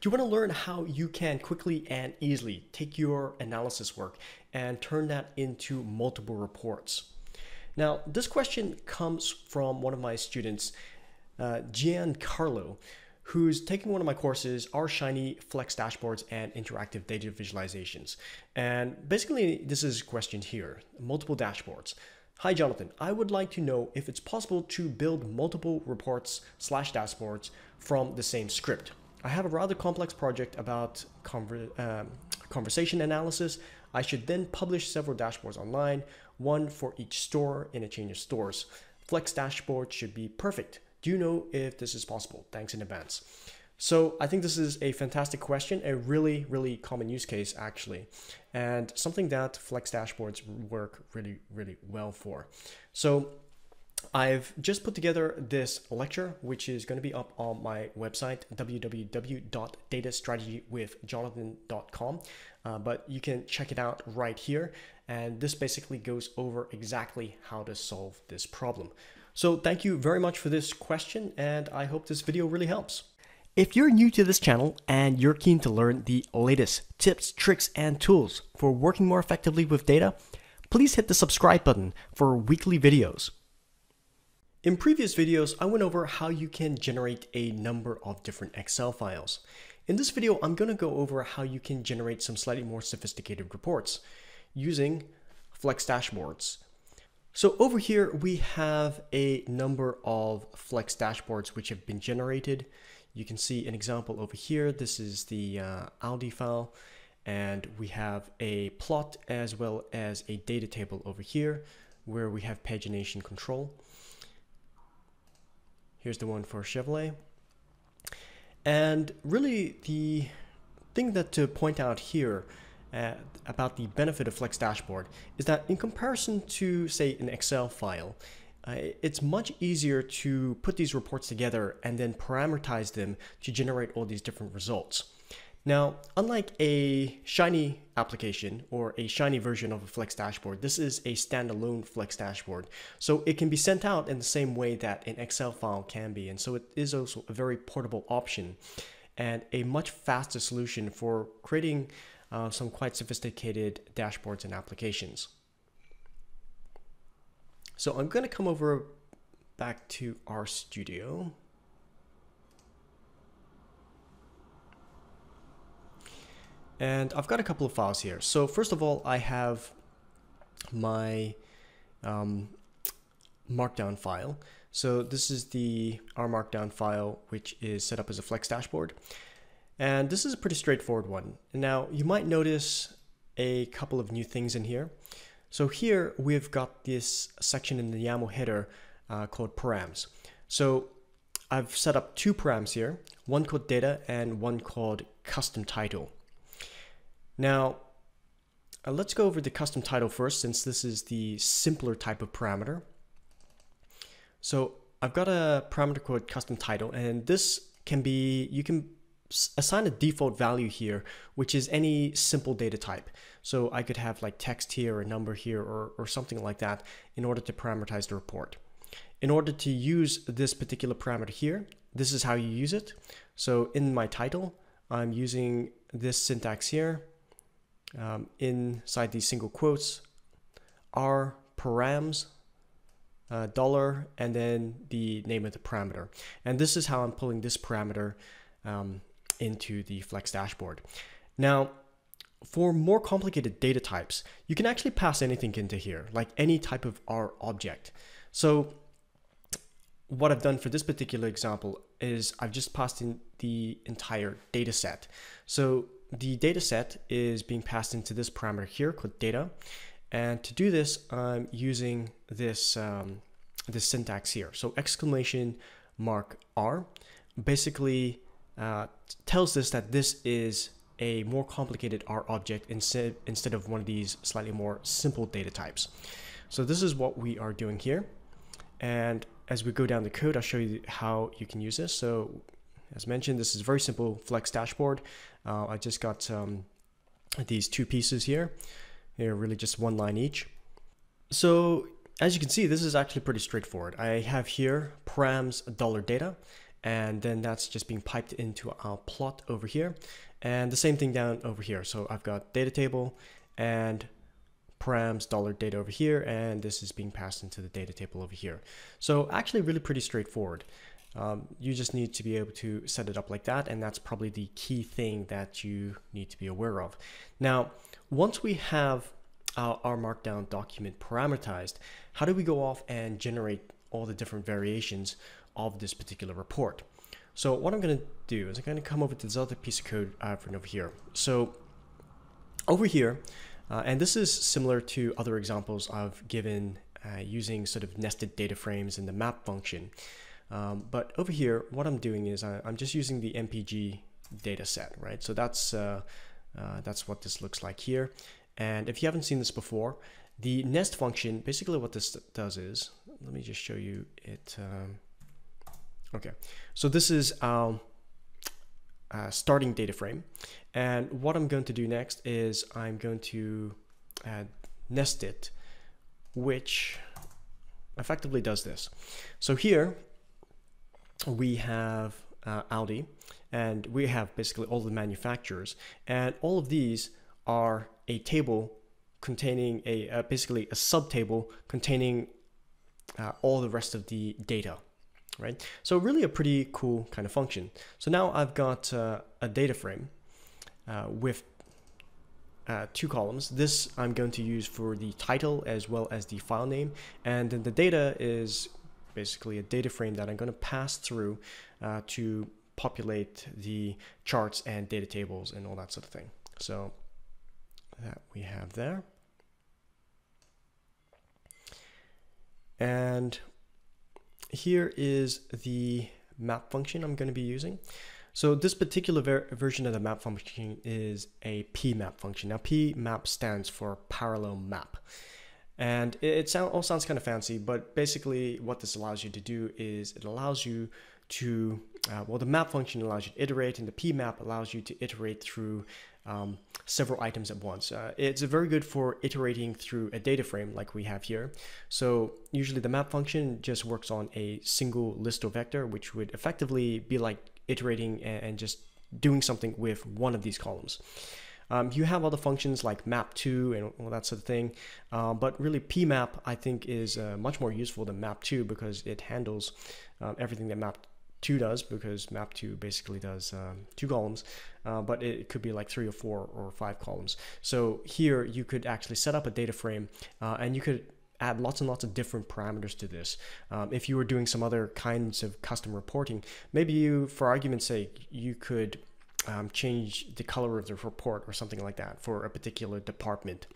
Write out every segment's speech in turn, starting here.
Do you want to learn how you can quickly and easily take your analysis work and turn that into multiple reports? Now, this question comes from one of my students, uh, Giancarlo, who's taking one of my courses, R Shiny Flex Dashboards and Interactive Data Visualizations. And basically, this is questioned here, multiple dashboards. Hi, Jonathan. I would like to know if it's possible to build multiple reports slash dashboards from the same script. I have a rather complex project about conver um, conversation analysis. I should then publish several dashboards online, one for each store in a chain of stores. Flex dashboard should be perfect. Do you know if this is possible? Thanks in advance. So I think this is a fantastic question, a really, really common use case actually, and something that Flex dashboards work really, really well for. So I've just put together this lecture, which is going to be up on my website, www.datastrategywithjonathan.com. Uh, but you can check it out right here. And this basically goes over exactly how to solve this problem. So thank you very much for this question, and I hope this video really helps. If you're new to this channel and you're keen to learn the latest tips, tricks, and tools for working more effectively with data, please hit the subscribe button for weekly videos. In previous videos, I went over how you can generate a number of different Excel files. In this video, I'm going to go over how you can generate some slightly more sophisticated reports using Flex dashboards. So over here, we have a number of Flex dashboards which have been generated. You can see an example over here. This is the uh, Audi file and we have a plot as well as a data table over here where we have pagination control. Here's the one for Chevrolet. And really the thing that to point out here uh, about the benefit of Flex Dashboard is that in comparison to say an Excel file, uh, it's much easier to put these reports together and then parameterize them to generate all these different results. Now, unlike a Shiny application or a Shiny version of a Flex dashboard, this is a standalone Flex dashboard. So it can be sent out in the same way that an Excel file can be. And so it is also a very portable option and a much faster solution for creating uh, some quite sophisticated dashboards and applications. So I'm going to come over back to RStudio. And I've got a couple of files here. So first of all, I have my um, markdown file. So this is the R markdown file, which is set up as a flex dashboard. And this is a pretty straightforward one. Now you might notice a couple of new things in here. So here we've got this section in the YAML header uh, called params. So I've set up two params here, one called data and one called custom title. Now, uh, let's go over the custom title first since this is the simpler type of parameter. So I've got a parameter called custom title and this can be, you can assign a default value here, which is any simple data type. So I could have like text here or a number here or, or something like that in order to parameterize the report. In order to use this particular parameter here, this is how you use it. So in my title, I'm using this syntax here um, inside these single quotes, R params, uh, dollar, and then the name of the parameter. And this is how I'm pulling this parameter um, into the Flex dashboard. Now, for more complicated data types, you can actually pass anything into here, like any type of R object. So what I've done for this particular example is I've just passed in the entire data set. So the data set is being passed into this parameter here called data. And to do this, I'm using this, um, this syntax here. So exclamation mark R basically uh, tells us that this is a more complicated R object instead, instead of one of these slightly more simple data types. So this is what we are doing here. And as we go down the code, I'll show you how you can use this. So as mentioned, this is very simple Flex dashboard. Uh, I just got um, these two pieces here. They're really just one line each. So as you can see, this is actually pretty straightforward. I have here params dollar data and then that's just being piped into our plot over here. And the same thing down over here. So I've got data table and params dollar data over here, and this is being passed into the data table over here. So actually really pretty straightforward. Um, you just need to be able to set it up like that, and that's probably the key thing that you need to be aware of. Now, once we have our, our markdown document parameterized, how do we go off and generate all the different variations of this particular report? So what I'm going to do is I'm going to come over to this other piece of code I've written over here. So over here, uh, and this is similar to other examples I've given uh, using sort of nested data frames in the map function. Um, but over here, what I'm doing is I, am just using the MPG data set, right? So that's, uh, uh, that's what this looks like here. And if you haven't seen this before, the nest function, basically what this does is, let me just show you it. Um, okay, so this is our uh, starting data frame. And what I'm going to do next is I'm going to nest it, which effectively does this. So here we have uh, Audi and we have basically all the manufacturers and all of these are a table containing a uh, basically a subtable containing uh, all the rest of the data right? So really a pretty cool kind of function. So now I've got uh, a data frame uh, with uh, two columns. This I'm going to use for the title as well as the file name and then the data is basically a data frame that I'm going to pass through uh, to populate the charts and data tables and all that sort of thing. So that we have there. And here is the map function I'm going to be using. So this particular ver version of the map function is a pmap function. Now pmap stands for parallel map. And it, sound, all sounds kind of fancy, but basically what this allows you to do is it allows you to, uh, well, the map function allows you to iterate, and the pmap allows you to iterate through um, several items at once. Uh, it's very good for iterating through a data frame like we have here. So usually the map function just works on a single list or vector, which would effectively be like iterating and just doing something with one of these columns. Um, you have other functions like map2 and all that sort of thing, uh, but really pmap I think is uh, much more useful than map2 because it handles um, everything that map2 does because map2 basically does um, two columns, uh, but it could be like three or four or five columns. So here you could actually set up a data frame uh, and you could add lots and lots of different parameters to this. Um, if you were doing some other kinds of custom reporting, maybe you, for argument's sake, you could um, change the color of the report or something like that for a particular department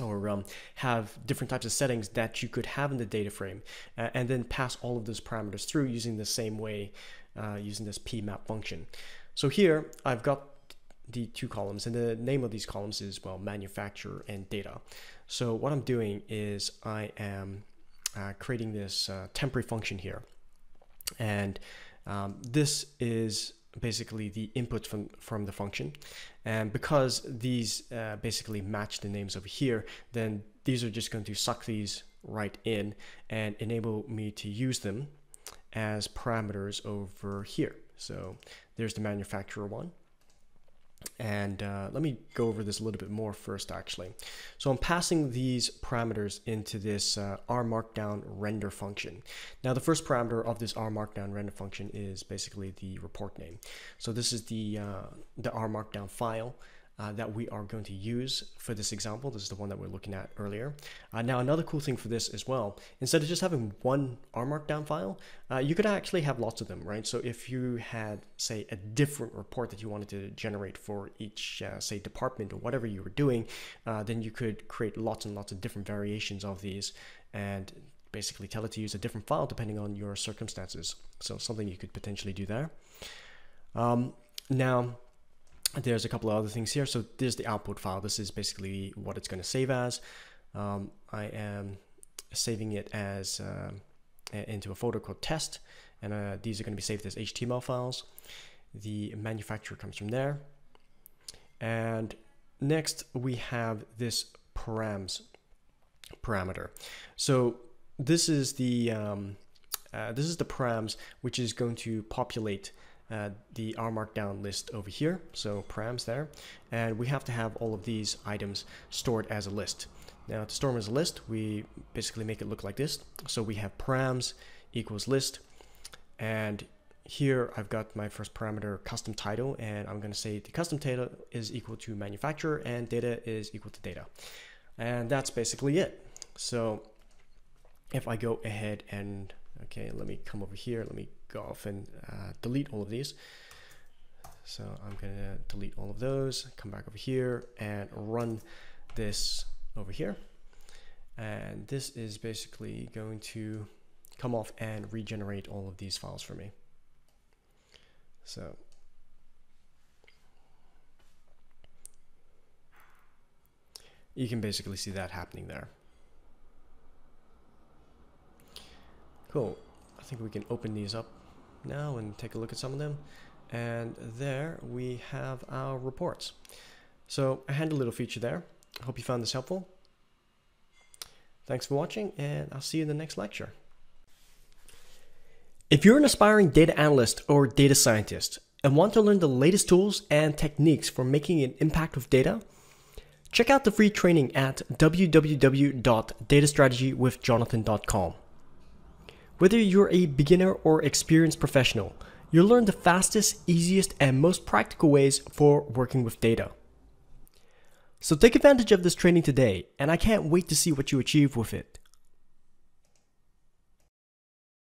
or um, have different types of settings that you could have in the data frame uh, and then pass all of those parameters through using the same way uh, using this pmap function. So here I've got the two columns and the name of these columns is well manufacturer and data. So what I'm doing is I am uh, creating this uh, temporary function here and um, this is basically the input from, from the function. And because these uh, basically match the names over here, then these are just going to suck these right in and enable me to use them as parameters over here. So there's the manufacturer one. And uh, let me go over this a little bit more first, actually. So I'm passing these parameters into this uh, Markdown render function. Now, the first parameter of this R markdown render function is basically the report name. So this is the, uh, the Markdown file uh, that we are going to use for this example. This is the one that we're looking at earlier. Uh, now, another cool thing for this as well, instead of just having one R Markdown file, uh, you could actually have lots of them, right? So if you had, say, a different report that you wanted to generate for each, uh, say, department or whatever you were doing, uh, then you could create lots and lots of different variations of these and basically tell it to use a different file depending on your circumstances. So something you could potentially do there. Um, now, there's a couple of other things here. So there's the output file. This is basically what it's going to save as. Um, I am saving it as uh, into a folder called test, and uh, these are going to be saved as HTML files. The manufacturer comes from there. And next we have this params parameter. So this is the um, Uh, this is the params, which is going to populate uh, the R Markdown list over here. So params there. And we have to have all of these items stored as a list. Now to store them as a list, we basically make it look like this. So we have params equals list. And here I've got my first parameter custom title and I'm going to say the custom title is equal to manufacturer and data is equal to data. And that's basically it. So if I go ahead and, okay, let me come over here, let me go off and uh, delete all of these. So I'm going to delete all of those, come back over here and run this over here. And this is basically going to come off and regenerate all of these files for me. So you can basically see that happening there. Cool. I think we can open these up now and take a look at some of them. And there we have our reports. So I had a little feature there. I hope you found this helpful. Thanks for watching and I'll see you in the next lecture. If you're an aspiring data analyst or data scientist and want to learn the latest tools and techniques for making an impact with data, check out the free training at www.datastrategywithjonathan.com. Whether you're a beginner or experienced professional, you'll learn the fastest, easiest, and most practical ways for working with data. So take advantage of this training today, and I can't wait to see what you achieve with it.